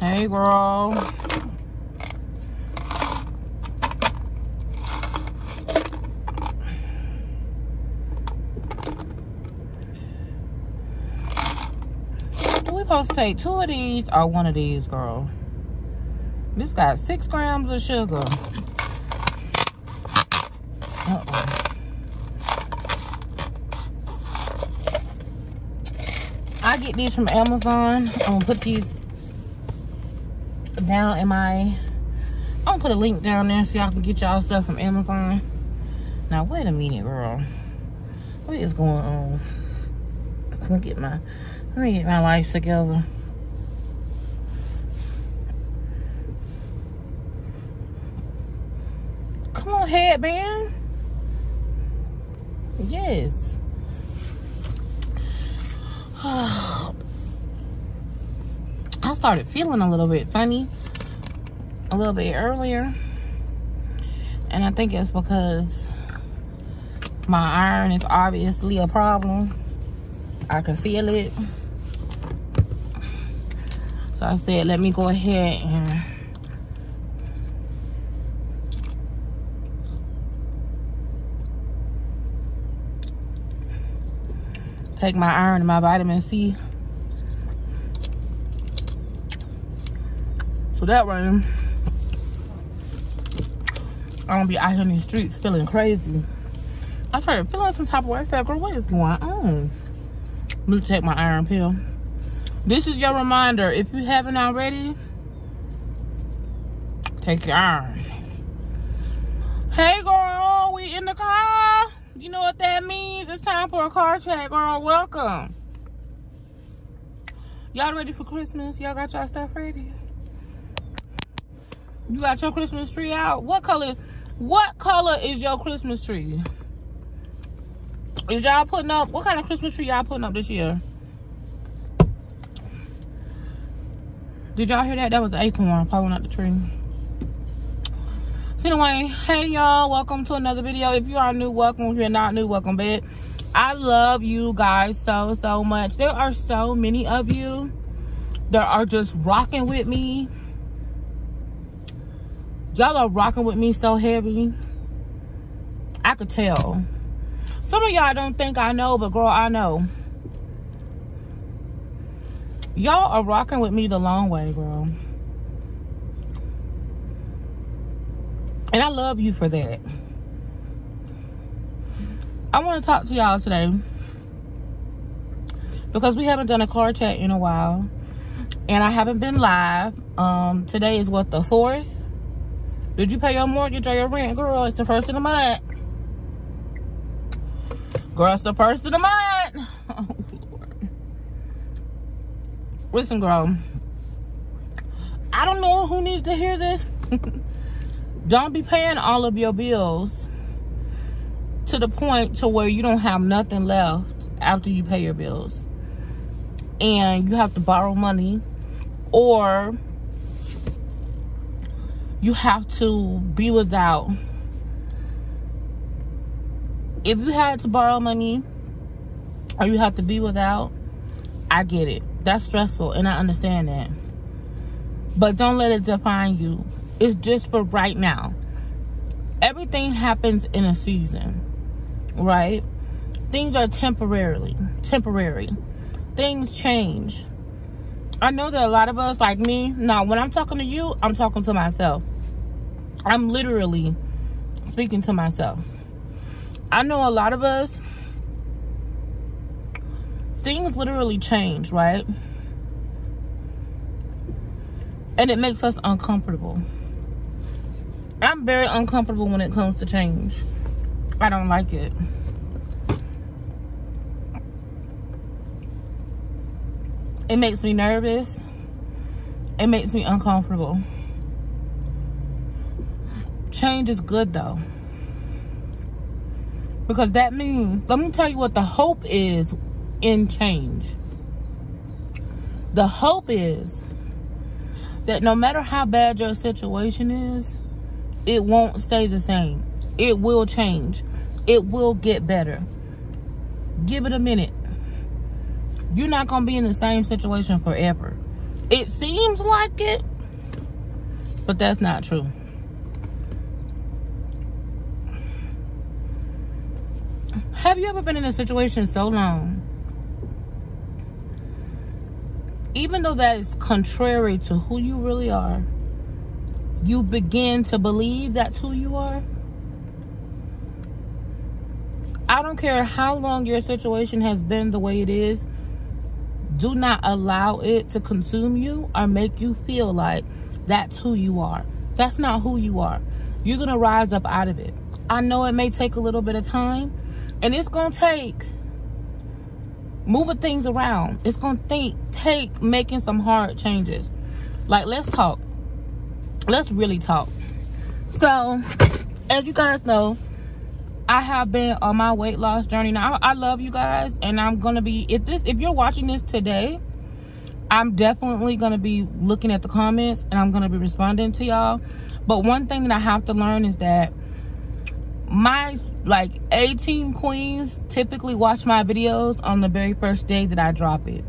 Hey, girl. Do we supposed to take two of these or one of these, girl? This got six grams of sugar. Uh -oh. I get these from Amazon. I'm gonna put these down in my I'm gonna put a link down there so y'all can get y'all stuff from Amazon. Now wait a minute, girl. What is going on? Let me get my let me get my life together. Come on, headband. Yes. I started feeling a little bit funny a little bit earlier. And I think it's because my iron is obviously a problem. I can feel it. So I said, let me go ahead and take my iron and my vitamin C. So that way, I don't be out here in these streets feeling crazy. I started feeling some type of way. I said, girl, what is going on? Let me take my iron pill. This is your reminder. If you haven't already, take your iron. Hey, girl, we in the car. You know what that means? It's time for a car check, girl. Welcome. Y'all ready for Christmas? Y'all got y'all stuff ready? You got your Christmas tree out? What color? What color is your Christmas tree? Is y'all putting up? What kind of Christmas tree y'all putting up this year? Did y'all hear that? That was the acorn falling out the tree. So anyway, hey y'all, welcome to another video. If you are new, welcome. If you're not new, welcome back. I love you guys so, so much. There are so many of you that are just rocking with me. Y'all are rocking with me so heavy. I could tell. Some of y'all don't think I know, but girl, I know. Y'all are rocking with me the long way, girl. And I love you for that. I want to talk to y'all today because we haven't done a car chat in a while and I haven't been live. Um, today is what, the 4th? Did you pay your mortgage or your rent? Girl, it's the first of the month. Girl, it's the first of the month. Oh, Lord. Listen, girl. I don't know who needs to hear this. don't be paying all of your bills to the point to where you don't have nothing left after you pay your bills and you have to borrow money or you have to be without if you had to borrow money or you have to be without i get it that's stressful and i understand that but don't let it define you it's just for right now. Everything happens in a season, right? Things are temporarily, temporary. Things change. I know that a lot of us, like me, now when I'm talking to you, I'm talking to myself. I'm literally speaking to myself. I know a lot of us, things literally change, right? And it makes us uncomfortable. I'm very uncomfortable when it comes to change. I don't like it. It makes me nervous. It makes me uncomfortable. Change is good though. Because that means, let me tell you what the hope is in change. The hope is that no matter how bad your situation is, it won't stay the same. It will change. It will get better. Give it a minute. You're not going to be in the same situation forever. It seems like it, but that's not true. Have you ever been in a situation so long? Even though that is contrary to who you really are, you begin to believe that's who you are? I don't care how long your situation has been the way it is. Do not allow it to consume you or make you feel like that's who you are. That's not who you are. You're going to rise up out of it. I know it may take a little bit of time and it's going to take moving things around. It's going to take making some hard changes. Like, let's talk. Let's really talk. So, as you guys know, I have been on my weight loss journey. Now, I love you guys, and I'm gonna be if this if you're watching this today, I'm definitely gonna be looking at the comments and I'm gonna be responding to y'all. But one thing that I have to learn is that my like 18 queens typically watch my videos on the very first day that I drop it.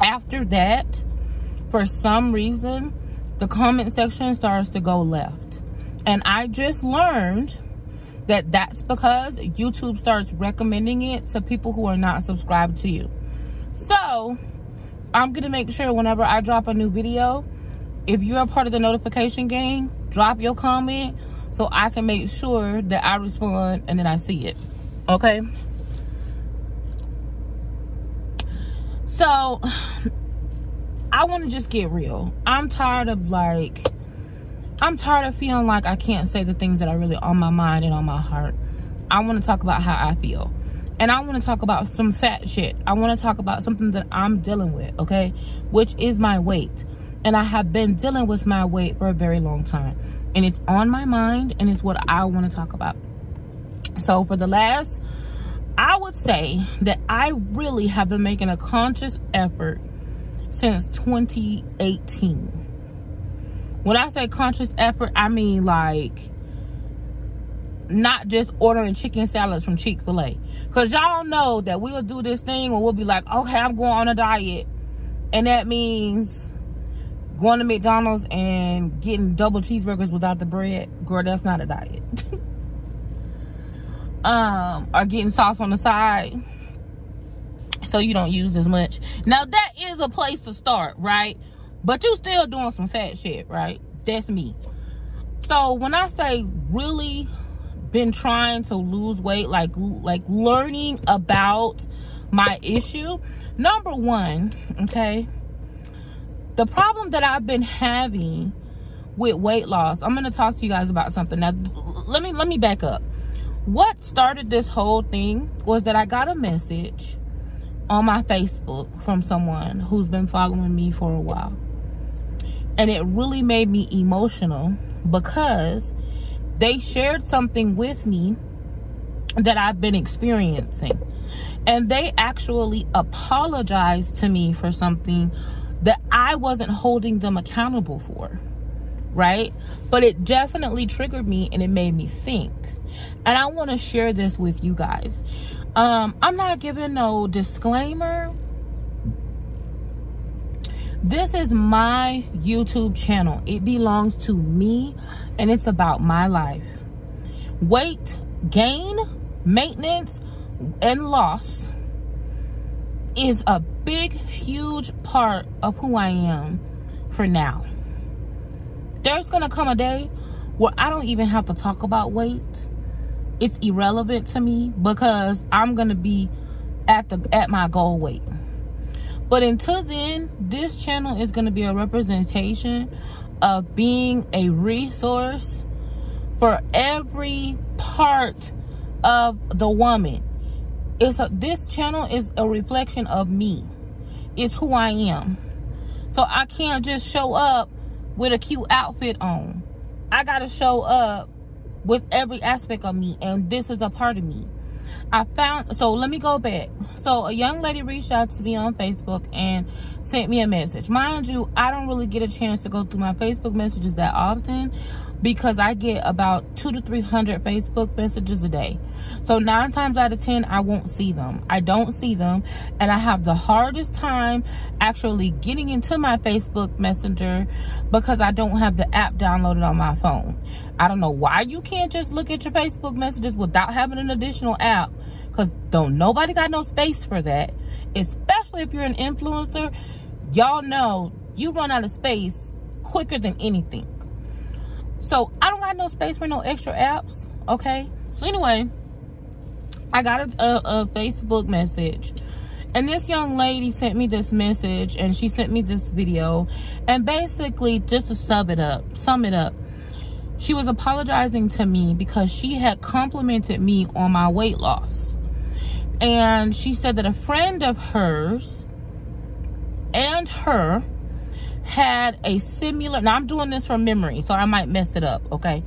After that, for some reason, the comment section starts to go left. And I just learned that that's because YouTube starts recommending it to people who are not subscribed to you. So, I'm going to make sure whenever I drop a new video, if you're a part of the notification gang, drop your comment so I can make sure that I respond and then I see it. Okay? So, I want to just get real. I'm tired of like I'm tired of feeling like I can't say the things that are really on my mind and on my heart. I want to talk about how I feel. And I want to talk about some fat shit. I want to talk about something that I'm dealing with, okay? Which is my weight. And I have been dealing with my weight for a very long time. And it's on my mind and it's what I want to talk about. So for the last, I would say that I really have been making a conscious effort since 2018 when I say conscious effort, I mean like not just ordering chicken salads from Chick-fil-A. Because y'all know that we'll do this thing where we'll be like, okay, I'm going on a diet. And that means going to McDonald's and getting double cheeseburgers without the bread. Girl, that's not a diet. um, or getting sauce on the side so you don't use as much. Now, that is a place to start, right? But you still doing some fat shit, right? That's me. So when I say really been trying to lose weight, like like learning about my issue, number one, okay, the problem that I've been having with weight loss, I'm gonna talk to you guys about something. Now, let me let me back up. What started this whole thing was that I got a message on my Facebook from someone who's been following me for a while. And it really made me emotional because they shared something with me that I've been experiencing. And they actually apologized to me for something that I wasn't holding them accountable for. Right? But it definitely triggered me and it made me think. And I want to share this with you guys. Um, I'm not giving no disclaimer this is my YouTube channel. It belongs to me and it's about my life. Weight gain, maintenance, and loss is a big, huge part of who I am for now. There's going to come a day where I don't even have to talk about weight. It's irrelevant to me because I'm going to be at the at my goal weight. But until then, this channel is going to be a representation of being a resource for every part of the woman. It's a, this channel is a reflection of me. It's who I am. So I can't just show up with a cute outfit on. I got to show up with every aspect of me and this is a part of me. I found, so let me go back. So a young lady reached out to me on Facebook and sent me a message. Mind you, I don't really get a chance to go through my Facebook messages that often because I get about two to 300 Facebook messages a day. So nine times out of 10, I won't see them. I don't see them. And I have the hardest time actually getting into my Facebook Messenger because I don't have the app downloaded on my phone. I don't know why you can't just look at your Facebook messages without having an additional app because don't nobody got no space for that. Especially if you're an influencer, y'all know you run out of space quicker than anything. So I don't got no space for no extra apps. Okay. So anyway, I got a, a, a Facebook message and this young lady sent me this message and she sent me this video and basically just to sub it up sum it up she was apologizing to me because she had complimented me on my weight loss. And she said that a friend of hers and her had a similar now i'm doing this from memory so i might mess it up okay?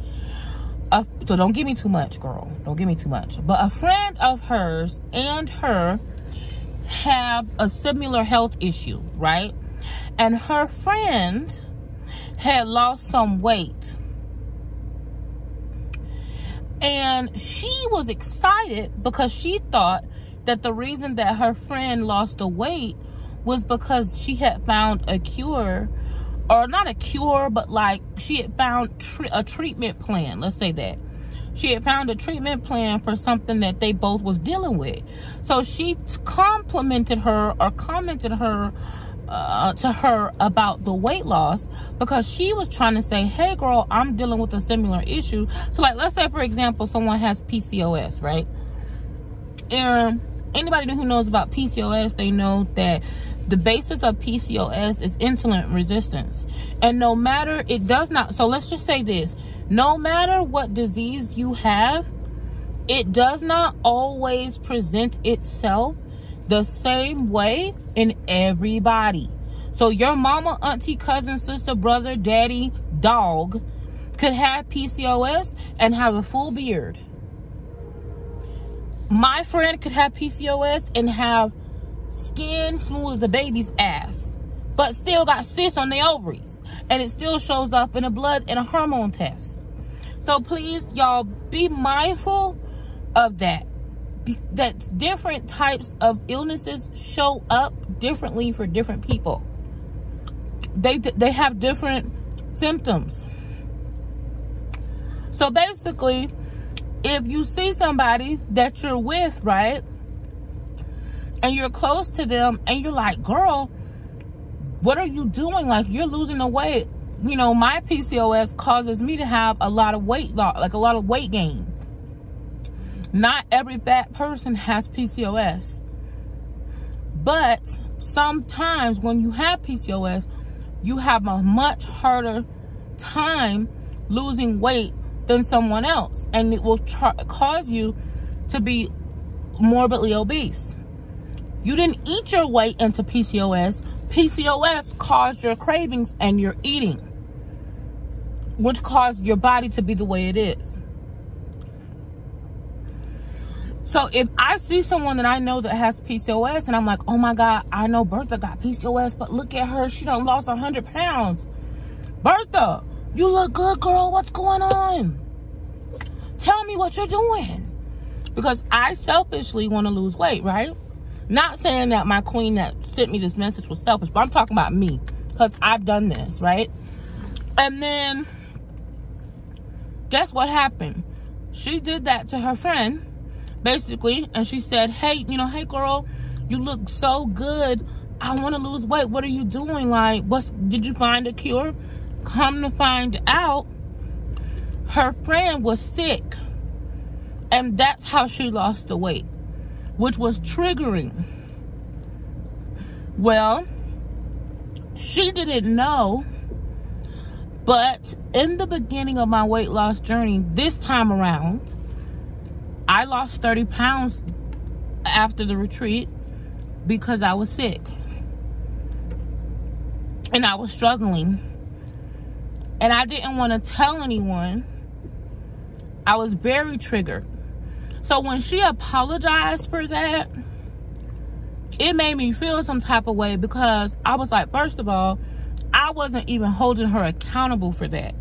Uh, so don't give me too much girl. Don't give me too much. But a friend of hers and her have a similar health issue right? And her friend had lost some weight and she was excited because she thought that the reason that her friend lost the weight was because she had found a cure or not a cure but like she had found a treatment plan let's say that. She had found a treatment plan for something that they both was dealing with. So she complimented her or commented her uh, to her about the weight loss because she was trying to say hey girl i'm dealing with a similar issue. So like let's say for example someone has pcos right? And anybody who knows about pcos they know that the basis of pcos is insulin resistance. And no matter it does not so let's just say this. No matter what disease you have it does not always present itself the same way in everybody. So your mama, auntie, cousin, sister, brother, daddy, dog could have PCOS and have a full beard. My friend could have PCOS and have skin smooth as a baby's ass, but still got cysts on the ovaries. And it still shows up in a blood and a hormone test. So please, y'all, be mindful of that that different types of illnesses show up differently for different people. They they have different symptoms. So basically, if you see somebody that you're with, right? And you're close to them and you're like, "Girl, what are you doing? Like you're losing the weight." You know, my PCOS causes me to have a lot of weight loss, like a lot of weight gain. Not every fat person has PCOS. But sometimes when you have PCOS, you have a much harder time losing weight than someone else. And it will cause you to be morbidly obese. You didn't eat your weight into PCOS. PCOS caused your cravings and your eating, which caused your body to be the way it is. So if I see someone that I know that has PCOS and I'm like, oh my God, I know Bertha got PCOS, but look at her. She done lost 100 pounds. Bertha, you look good, girl. What's going on? Tell me what you're doing. Because I selfishly want to lose weight, right? Not saying that my queen that sent me this message was selfish, but I'm talking about me. Because I've done this, right? And then, guess what happened? She did that to her friend basically. And she said, hey, you know, hey, girl, you look so good. I want to lose weight. What are you doing? Like, what's, did you find a cure? Come to find out, her friend was sick. And that's how she lost the weight, which was triggering. Well, she didn't know, but in the beginning of my weight loss journey, this time around, I lost 30 pounds after the retreat because I was sick. And I was struggling. And I didn't want to tell anyone. I was very triggered. So when she apologized for that, it made me feel some type of way because I was like, first of all, I wasn't even holding her accountable for that.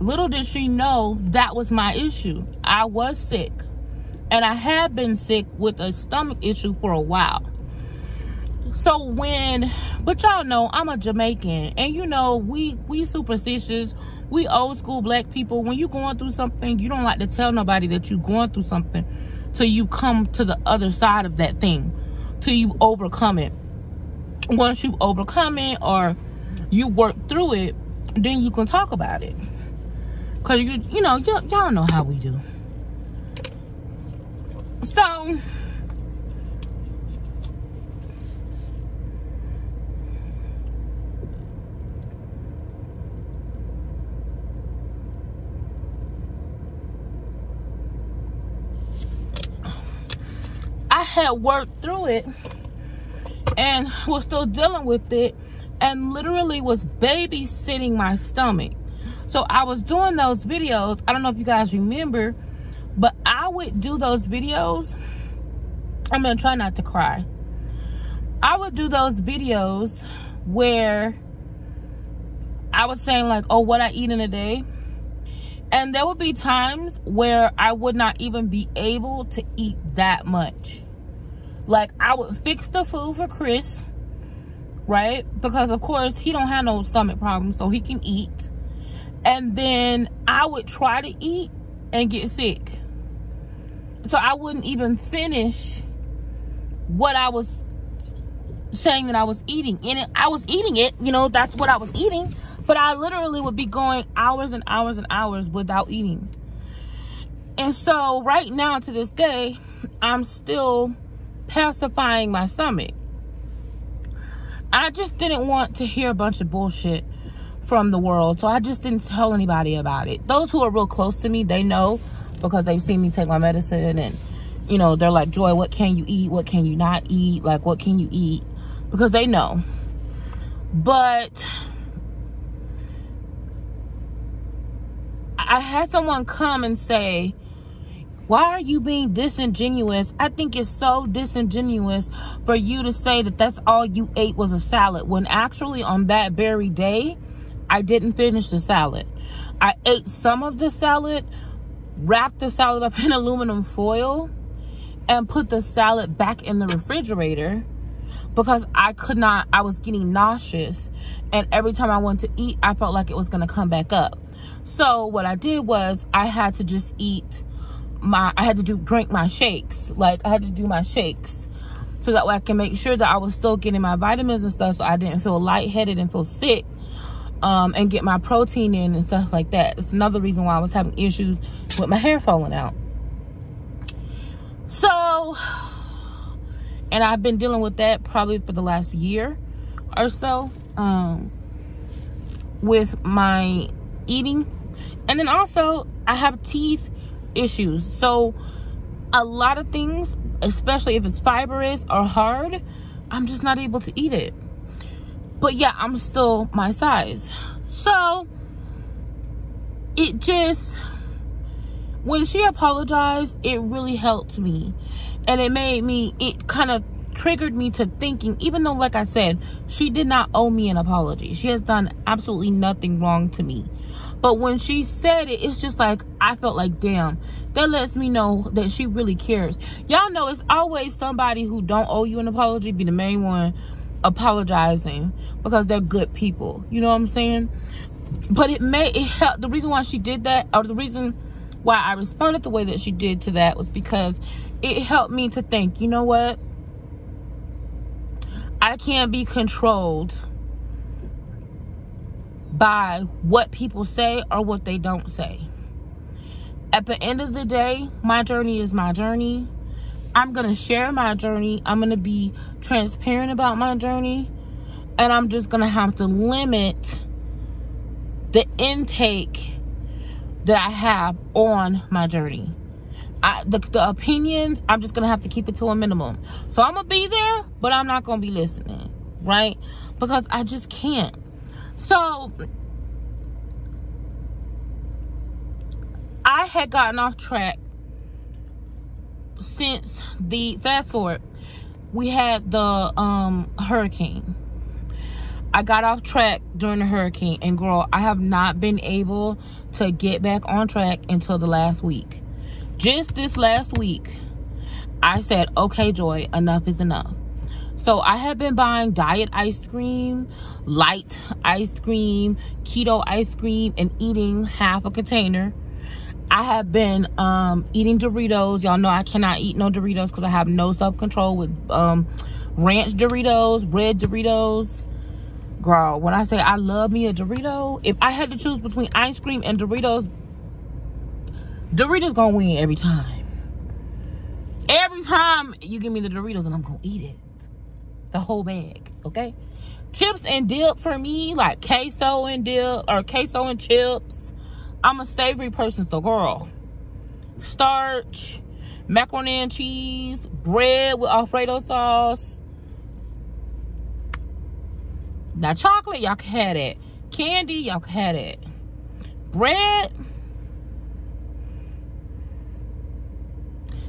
Little did she know that was my issue. I was sick. And I had been sick with a stomach issue for a while. So when, but y'all know I'm a Jamaican. And you know, we, we superstitious. We old school black people. When you're going through something, you don't like to tell nobody that you're going through something. Till you come to the other side of that thing. Till you overcome it. Once you overcome it or you work through it, then you can talk about it. Cause you you know, y'all know how we do. So I had worked through it and was still dealing with it and literally was babysitting my stomach. So I was doing those videos. I don't know if you guys remember, but I would do those videos. I'm going to try not to cry. I would do those videos where I was saying like, oh, what I eat in a day. And there would be times where I would not even be able to eat that much. Like I would fix the food for Chris right? Because of course he don't have no stomach problems, so he can eat. And then I would try to eat and get sick. So I wouldn't even finish what I was saying that I was eating. And it, I was eating it, you know, that's what I was eating. But I literally would be going hours and hours and hours without eating. And so right now to this day, I'm still pacifying my stomach. I just didn't want to hear a bunch of bullshit from the world. So I just didn't tell anybody about it. Those who are real close to me, they know because they've seen me take my medicine and, you know, they're like, Joy, what can you eat? What can you not eat? Like, what can you eat? Because they know. But I had someone come and say, why are you being disingenuous? I think it's so disingenuous for you to say that that's all you ate was a salad when actually on that very day, I didn't finish the salad. I ate some of the salad, wrapped the salad up in aluminum foil, and put the salad back in the refrigerator because I could not, I was getting nauseous. And every time I went to eat, I felt like it was going to come back up. So what I did was I had to just eat my I had to do drink my shakes. Like I had to do my shakes so that way I can make sure that I was still getting my vitamins and stuff so I didn't feel lightheaded and feel sick. Um, and get my protein in and stuff like that. It's another reason why I was having issues with my hair falling out. So, and I've been dealing with that probably for the last year or so um, with my eating. And then also, I have teeth issues. So a lot of things, especially if it's fibrous or hard, I'm just not able to eat it. But yeah, I'm still my size. So it just, when she apologized, it really helped me. And it made me, it kind of triggered me to thinking, even though, like I said, she did not owe me an apology. She has done absolutely nothing wrong to me. But when she said it, it's just like, I felt like, damn, that lets me know that she really cares. Y'all know it's always somebody who don't owe you an apology be the main one apologizing because they're good people. You know what I'm saying? But it may, it helped. The reason why she did that, or the reason why I responded the way that she did to that was because it helped me to think, you know what? I can't be controlled by what people say or what they don't say. At the end of the day, my journey is my journey. I'm going to share my journey. I'm going to be transparent about my journey. And I'm just going to have to limit the intake that I have on my journey. I, the, the opinions, I'm just going to have to keep it to a minimum. So I'm going to be there, but I'm not going to be listening, right? Because I just can't. So I had gotten off track since the fast forward, we had the um hurricane. I got off track during the hurricane, and girl, I have not been able to get back on track until the last week. Just this last week, I said, okay, Joy, enough is enough. So I have been buying diet ice cream, light ice cream, keto ice cream, and eating half a container. I have been um, eating Doritos. Y'all know I cannot eat no Doritos because I have no self-control with um, ranch Doritos, red Doritos. Girl, when I say I love me a Dorito, if I had to choose between ice cream and Doritos, Doritos gonna win every time. Every time you give me the Doritos and I'm gonna eat it the whole bag, okay? Chips and dip for me, like queso and dip or queso and chips. I'm a savory person, so girl. Starch, macaroni and cheese, bread with Alfredo sauce. Now chocolate, y'all can have it. Candy, y'all can have it. Bread,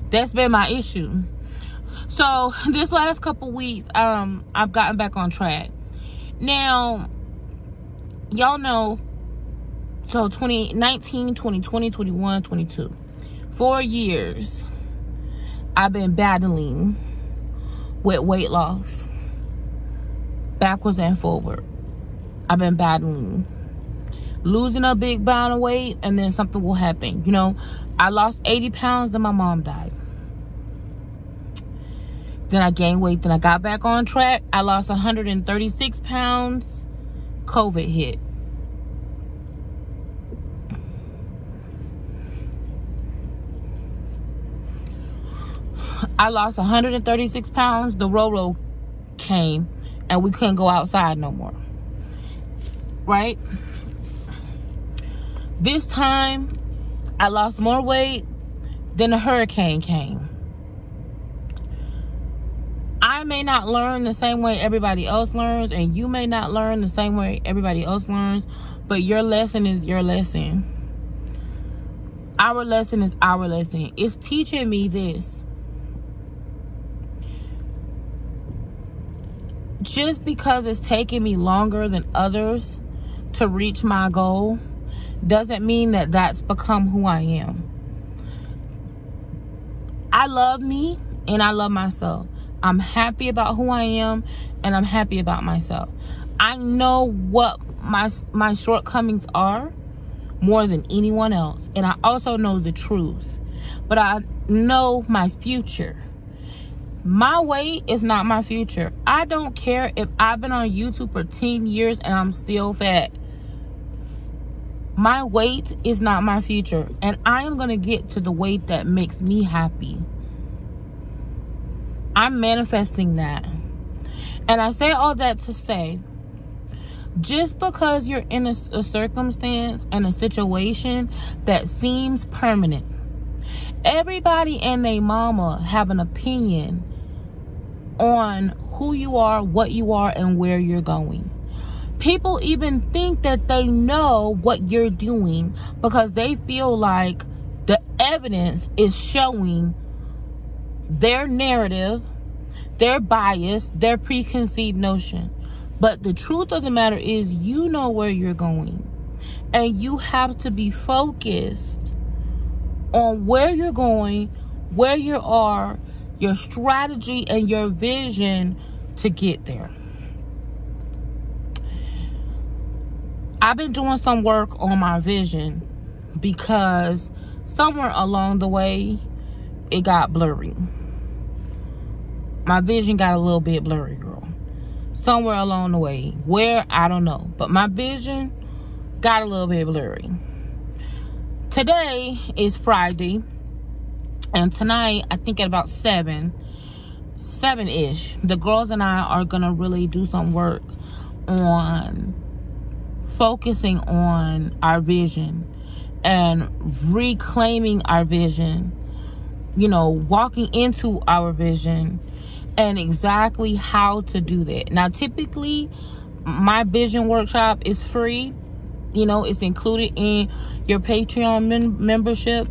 that's been my issue so this last couple weeks um i've gotten back on track now y'all know so 2019 2020 21 22 four years i've been battling with weight loss backwards and forward i've been battling losing a big amount of weight and then something will happen you know i lost 80 pounds then my mom died then I gained weight. Then I got back on track. I lost 136 pounds. COVID hit. I lost 136 pounds. The Roro came and we couldn't go outside no more. Right? This time, I lost more weight. than the hurricane came. I may not learn the same way everybody else learns, and you may not learn the same way everybody else learns, but your lesson is your lesson. Our lesson is our lesson. It's teaching me this. Just because it's taking me longer than others to reach my goal doesn't mean that that's become who I am. I love me and I love myself. I'm happy about who I am and I'm happy about myself. I know what my my shortcomings are more than anyone else and I also know the truth. But I know my future. My weight is not my future. I don't care if I've been on YouTube for 10 years and I'm still fat. My weight is not my future and I am going to get to the weight that makes me happy. I'm manifesting that. And I say all that to say, just because you're in a, a, circumstance and a situation that seems permanent, everybody and their mama have an opinion on who you are, what you are, and where you're going. People even think that they know what you're doing because they feel like the evidence is showing their narrative, their bias, their preconceived notion. But the truth of the matter is, you know where you're going. And you have to be focused on where you're going, where you are, your strategy, and your vision to get there. I've been doing some work on my vision because somewhere along the way, it got blurry my vision got a little bit blurry, girl. Somewhere along the way. Where, I don't know. But my vision got a little bit blurry. Today is Friday. And tonight, I think at about 7, 7-ish, the girls and I are going to really do some work on focusing on our vision and reclaiming our vision you know walking into our vision and exactly how to do that. Now, typically, my vision workshop is free. You know, it's included in your Patreon membership.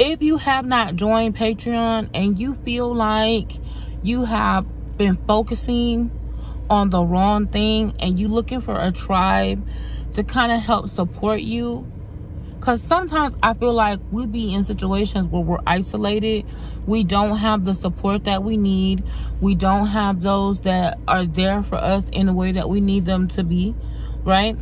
If you have not joined Patreon and you feel like you have been focusing on the wrong thing and you looking for a tribe to kind of help support you because sometimes i feel like we be in situations where we're isolated. We don't have the support that we need. We don't have those that are there for us in the way that we need them to be right?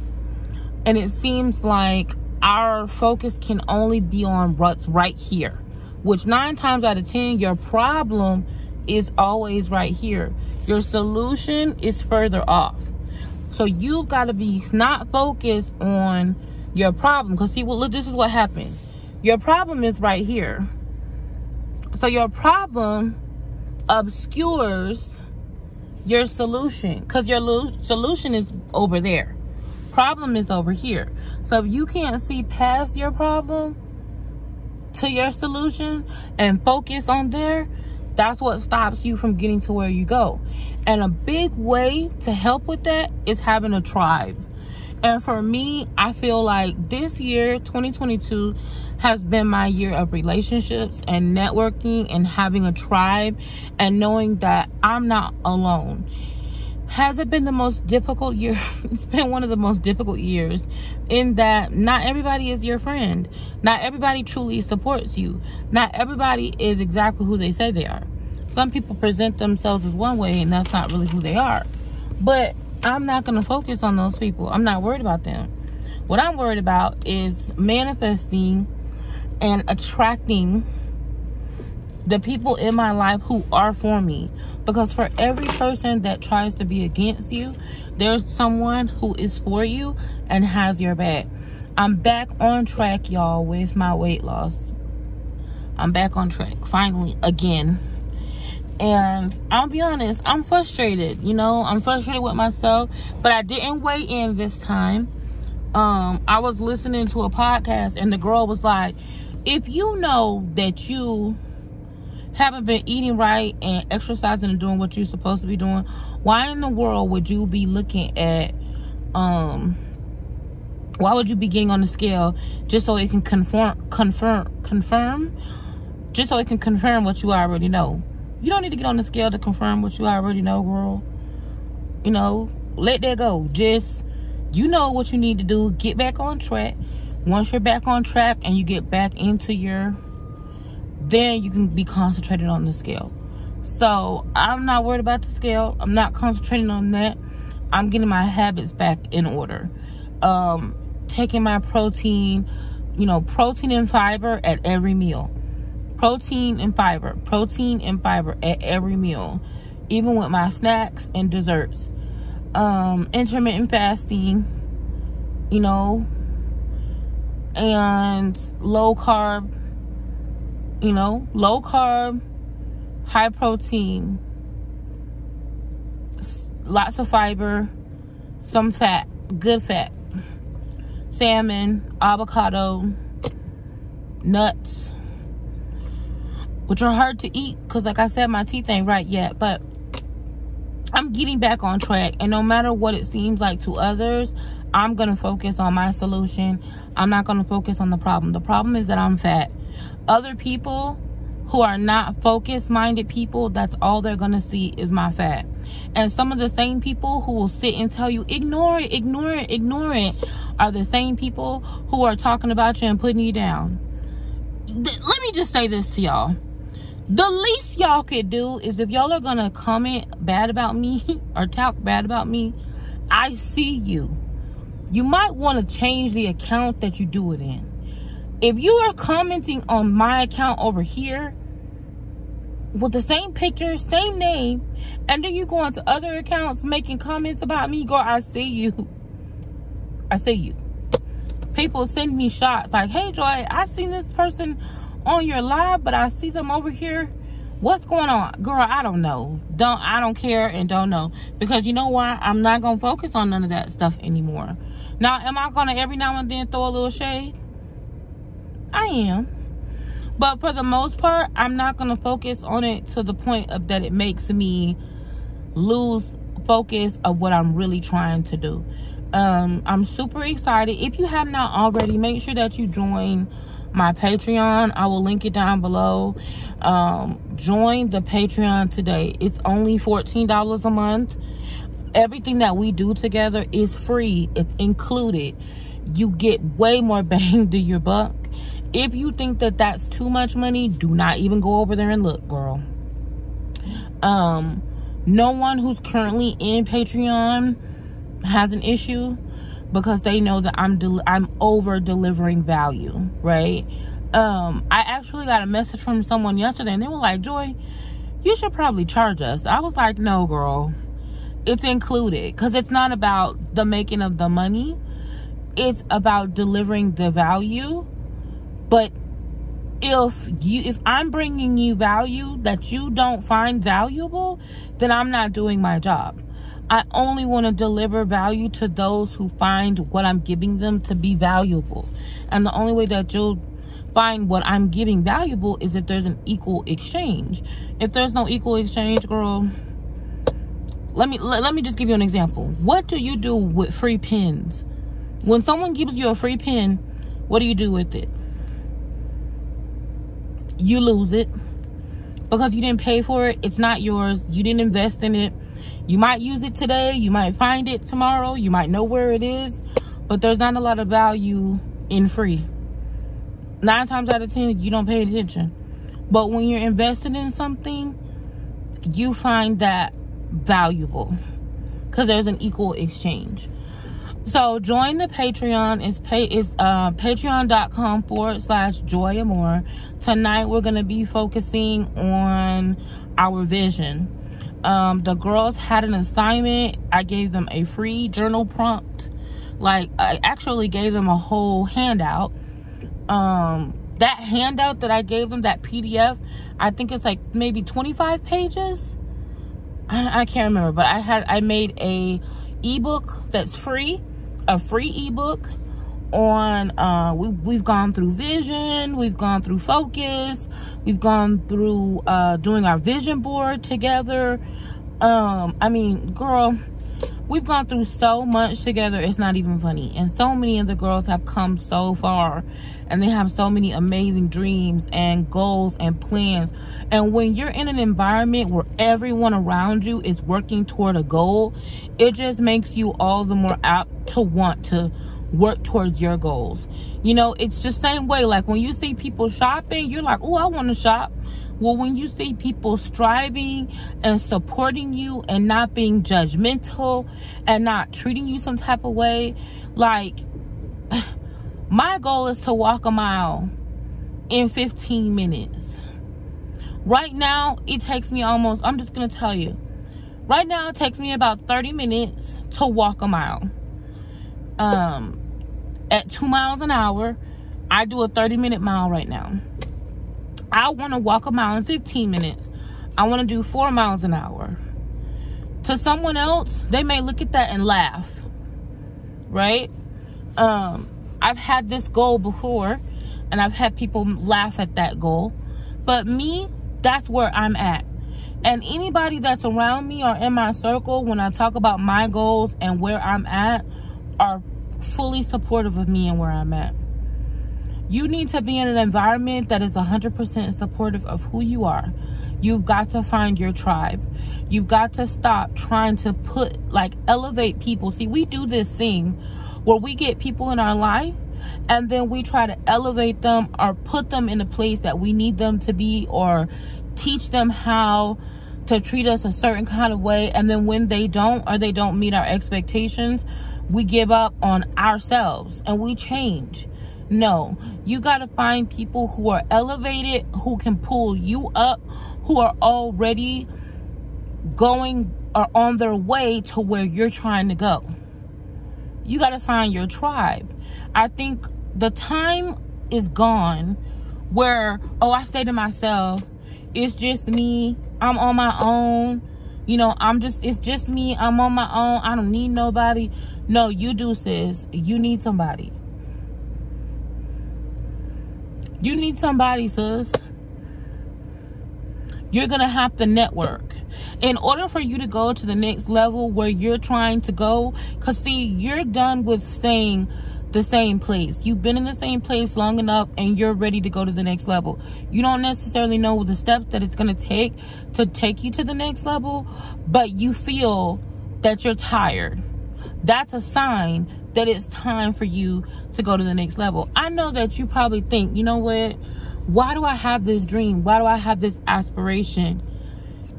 And it seems like our focus can only be on what's right here which nine times out of ten your problem is always right here. Your solution is further off. So you've got to be not focused on your problem. Because see well look this is what happens. Your problem is right here. So your problem obscures your solution. Because your solution is over there. Problem is over here so if you can't see past your problem to your solution and focus on there that's what stops you from getting to where you go and a big way to help with that is having a tribe and for me, I feel like this year, 2022, has been my year of relationships and networking and having a tribe and knowing that I'm not alone. Has it been the most difficult year? it's been one of the most difficult years in that not everybody is your friend. Not everybody truly supports you. Not everybody is exactly who they say they are. Some people present themselves as one way and that's not really who they are. But I'm not going to focus on those people. I'm not worried about them. What I'm worried about is manifesting and attracting the people in my life who are for me. Because for every person that tries to be against you, there's someone who is for you and has your back. I'm back on track, y'all, with my weight loss. I'm back on track, finally, again and I'll be honest, I'm frustrated. You know, I'm frustrated with myself, but I didn't weigh in this time. Um, I was listening to a podcast, and the girl was like, "If you know that you haven't been eating right and exercising and doing what you're supposed to be doing, why in the world would you be looking at um?" Why would you be getting on the scale just so it can confirm, confirm, confirm, just so it can confirm what you already know? You don't need to get on the scale to confirm what you already know, girl. You know, let that go. Just, you know what you need to do. Get back on track. Once you're back on track and you get back into your, then you can be concentrated on the scale. So, I'm not worried about the scale. I'm not concentrating on that. I'm getting my habits back in order. Um, taking my protein, you know, protein and fiber at every meal protein and fiber protein and fiber at every meal even with my snacks and desserts um intermittent fasting you know and low carb you know low carb high protein lots of fiber some fat good fat salmon avocado nuts which are hard to eat because like i said my teeth ain't right yet but i'm getting back on track. And no matter what it seems like to others i'm gonna focus on my solution. I'm not gonna focus on the problem. The problem is that i'm fat other people who are not focused minded people that's all they're gonna see is my fat. And some of the same people who will sit and tell you ignore it ignore it ignore it are the same people who are talking about you and putting you down. Let me just say this to y'all. The least y'all could do is if y'all are gonna comment bad about me or talk bad about me i see you. You might want to change the account that you do it in if you are commenting on my account over here with the same picture same name and then you go onto other accounts making comments about me girl i see you i see you people send me shots like hey joy i seen this person on your live, but I see them over here. What's going on? Girl, I don't know. Don't I don't care and don't know. Because you know why? I'm not gonna focus on none of that stuff anymore. Now, am I gonna every now and then throw a little shade? I am. But for the most part, I'm not gonna focus on it to the point of that it makes me lose focus of what I'm really trying to do. Um, I'm super excited. If you have not already, make sure that you join my Patreon. I will link it down below. Um, join the Patreon today. It's only $14 a month. Everything that we do together is free. It's included. You get way more bang to your buck. If you think that that's too much money, do not even go over there and look, girl. Um, no one who's currently in Patreon has an issue because they know that I'm I'm over delivering value, right? Um, I actually got a message from someone yesterday and they were like, "Joy, you should probably charge us." I was like, "No, girl. It's included cuz it's not about the making of the money. It's about delivering the value. But if you if I'm bringing you value that you don't find valuable, then I'm not doing my job. I only want to deliver value to those who find what I'm giving them to be valuable. And the only way that you'll find what I'm giving valuable is if there's an equal exchange. If there's no equal exchange, girl, let me let, let me just give you an example. What do you do with free pins? When someone gives you a free pin, what do you do with it? You lose it because you didn't pay for it. It's not yours. You didn't invest in it you might use it today, you might find it tomorrow, you might know where it is, but there's not a lot of value in free. Nine times out of ten, you don't pay attention. But when you're invested in something, you find that valuable because there's an equal exchange. So join the Patreon. It's pay is uh, patreon.com forward slash joy amor. Tonight we're gonna be focusing on our vision um, the girls had an assignment. I gave them a free journal prompt. Like, I actually gave them a whole handout. Um, that handout that I gave them, that PDF, I think it's like maybe 25 pages. I, I can't remember, but I had, I made a ebook that's free, a free ebook on uh we, we've gone through vision we've gone through focus we've gone through uh doing our vision board together. Um i mean girl we've gone through so much together it's not even funny and so many of the girls have come so far and they have so many amazing dreams and goals and plans and when you're in an environment where everyone around you is working toward a goal it just makes you all the more apt to want to work towards your goals. You know, it's the same way. Like when you see people shopping, you're like, oh, I want to shop. Well, when you see people striving and supporting you and not being judgmental and not treating you some type of way, like my goal is to walk a mile in 15 minutes. Right now, it takes me almost, I'm just going to tell you, right now it takes me about 30 minutes to walk a mile um, at two miles an hour. I do a 30 minute mile right now. I want to walk a mile in 15 minutes. I want to do four miles an hour. To someone else, they may look at that and laugh, right? Um, I've had this goal before and I've had people laugh at that goal. But me, that's where I'm at. And anybody that's around me or in my circle, when I talk about my goals and where I'm at, are fully supportive of me and where I'm at. You need to be in an environment that is 100% supportive of who you are. You've got to find your tribe. You've got to stop trying to put, like, elevate people. See, we do this thing where we get people in our life and then we try to elevate them or put them in a place that we need them to be or teach them how to treat us a certain kind of way. And then when they don't or they don't meet our expectations, we give up on ourselves and we change. No, you got to find people who are elevated, who can pull you up, who are already going or on their way to where you're trying to go. You got to find your tribe. I think the time is gone where, oh, I say to myself. It's just me. I'm on my own. You know, I'm just, it's just me. I'm on my own. I don't need nobody. No, you do, sis. You need somebody. You need somebody, sis. You're going to have to network. In order for you to go to the next level where you're trying to go, because see, you're done with staying the same place. You've been in the same place long enough and you're ready to go to the next level. You don't necessarily know the steps that it's going to take to take you to the next level, but you feel that you're tired. That's a sign that it's time for you to go to the next level. I know that you probably think, you know what? Why do I have this dream? Why do I have this aspiration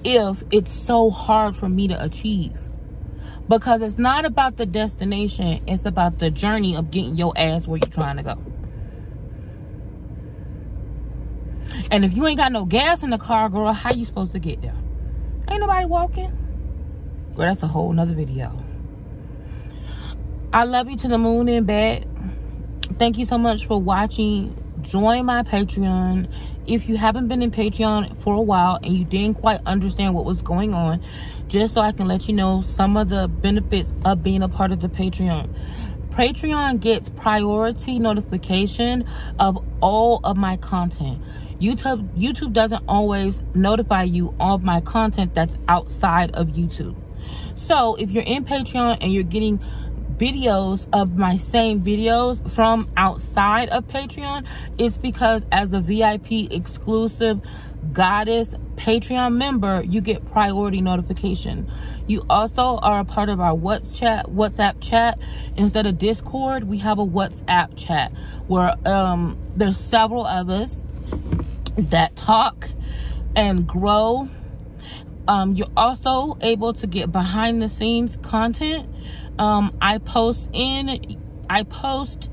if it's so hard for me to achieve? Because it's not about the destination, it's about the journey of getting your ass where you're trying to go. And if you ain't got no gas in the car, girl, how you supposed to get there? Ain't nobody walking. Girl, that's a whole nother video. I love you to the moon and back. Thank you so much for watching. Join my Patreon. If you haven't been in Patreon for a while and you didn't quite understand what was going on, just so I can let you know some of the benefits of being a part of the Patreon. Patreon gets priority notification of all of my content. YouTube YouTube doesn't always notify you of my content that's outside of YouTube. So if you're in Patreon and you're getting videos of my same videos from outside of Patreon, it's because as a VIP exclusive goddess Patreon member, you get priority notification. You also are a part of our WhatsApp WhatsApp chat. Instead of Discord, we have a WhatsApp chat where um, there's several of us that talk and grow. Um, you're also able to get behind the scenes content. Um, I post in I post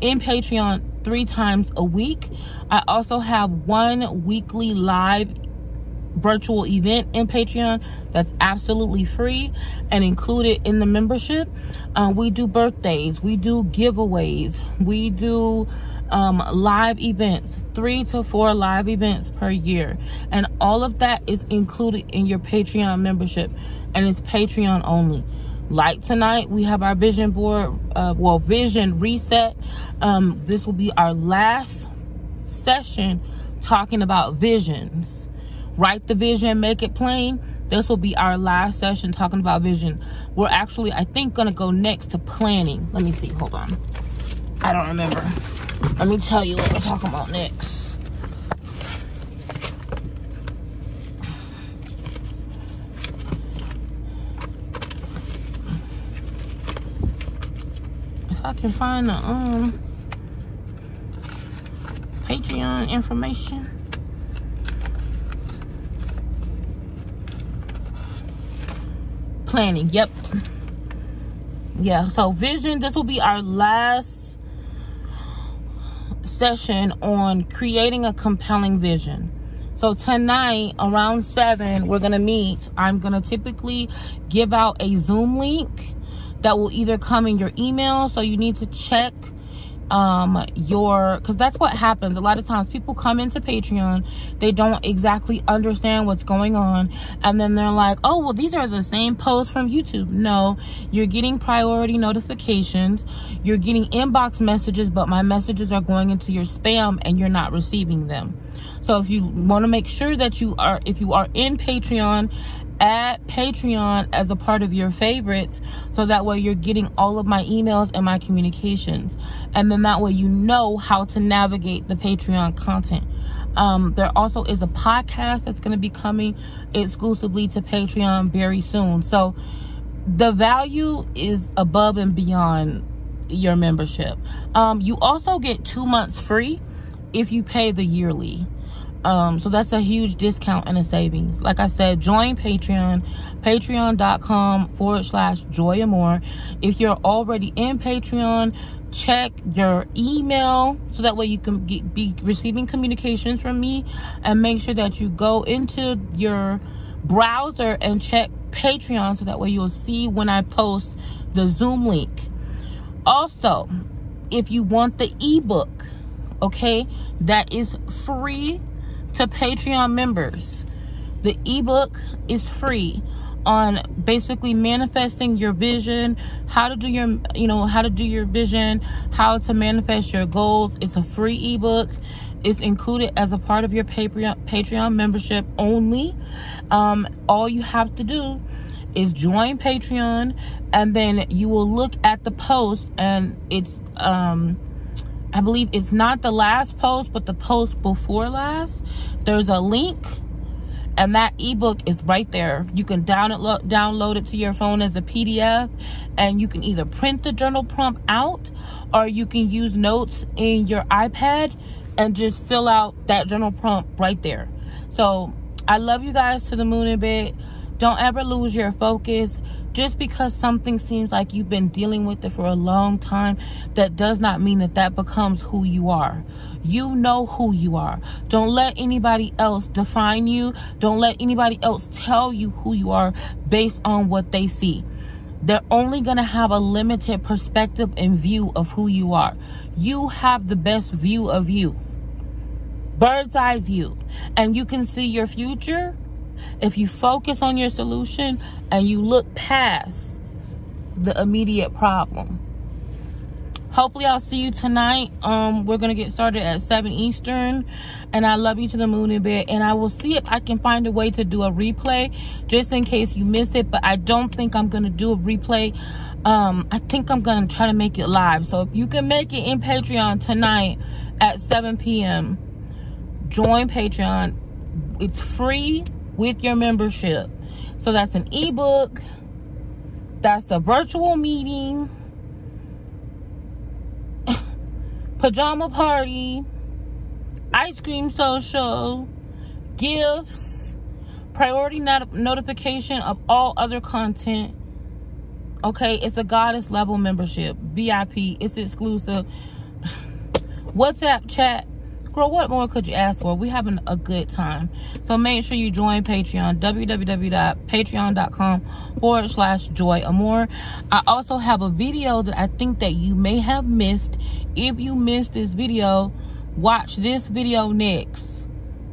in Patreon three times a week. I also have one weekly live virtual event in Patreon that's absolutely free and included in the membership. Um, we do birthdays, we do giveaways, we do um, live events, three to four live events per year. And all of that is included in your Patreon membership and it's Patreon only. Like tonight, we have our vision board, uh, well, vision reset. Um, this will be our last session talking about visions. Write the vision, make it plain. This will be our last session talking about vision. We're actually, I think, to go next to planning. Let me see. Hold on. I don't remember. Let me tell you what we're talking about next. If I can find the um Patreon information. Planning, yep. Yeah, so vision, this will be our last session on creating a compelling vision. So tonight around 7, we're to meet. I'm to typically give out a Zoom link that will either come in your email. So you need to check um your because that's what happens a lot of times people come into patreon they don't exactly understand what's going on and then they're like oh well these are the same posts from youtube no you're getting priority notifications you're getting inbox messages but my messages are going into your spam and you're not receiving them so if you want to make sure that you are if you are in patreon add Patreon as a part of your favorites so that way you're getting all of my emails and my communications. And then that way you know how to navigate the Patreon content. Um, there also is a podcast that's going to be coming exclusively to Patreon very soon. So the value is above and beyond your membership. Um, you also get two months free if you pay the yearly. Um, so that's a huge discount and a savings. Like I said, join Patreon, patreon.com forward slash joy amor. If you're already in Patreon, check your email so that way you can get, be receiving communications from me and make sure that you go into your browser and check Patreon so that way you'll see when I post the Zoom link. Also, if you want the ebook, okay, that is free to Patreon members. The ebook is free on basically manifesting your vision, how to do your, you know, how to do your vision, how to manifest your goals. It's a free ebook. It's included as a part of your Patreon membership only. Um, all you have to do is join Patreon and then you will look at the post and it's um I believe it's not the last post, but the post before last. There's a link and that ebook is right there. You can download download it to your phone as a PDF and you can either print the journal prompt out or you can use notes in your iPad and just fill out that journal prompt right there. So I love you guys to the moon and back. Don't ever lose your focus. Just because something seems like you've been dealing with it for a long time, that does not mean that that becomes who you are. You know who you are. Don't let anybody else define you. Don't let anybody else tell you who you are based on what they see. They're only going to have a limited perspective and view of who you are. You have the best view of you. Bird's eye view. And you can see your future if you focus on your solution and you look past the immediate problem. Hopefully i'll see you tonight. Um we're gonna get started at 7 eastern and i love you to the moon and bit and i will see if i can find a way to do a replay just in case you miss it but i don't think i'm gonna do a replay. Um i think i'm gonna try to make it live. So if you can make it in patreon tonight at 7 p.m join patreon. It's free with your membership. So that's an ebook, that's a virtual meeting, pajama party, ice cream social, gifts, priority not notification of all other content. Okay, it's a goddess level membership, VIP, it's exclusive. WhatsApp chat girl, what more could you ask for? We're having a good time. So make sure you join Patreon, www.patreon.com forward slash joy amor. I also have a video that I think that you may have missed. If you missed this video, watch this video next.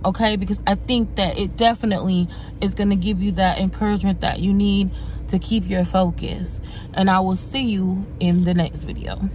Okay, because I think that it definitely is going to give you that encouragement that you need to keep your focus. And I will see you in the next video.